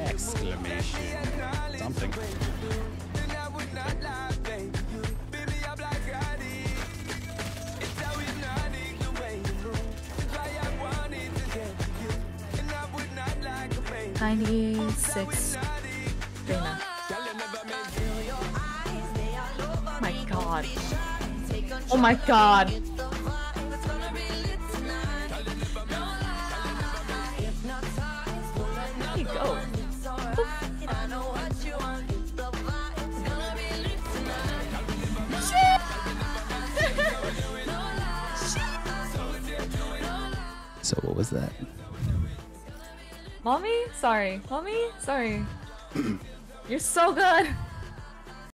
Exclamation. Something. Ninety-six. Dana. My God. Oh my God. Oh. go? So what was that? Mommy? Sorry. Mommy? Sorry. You're so good.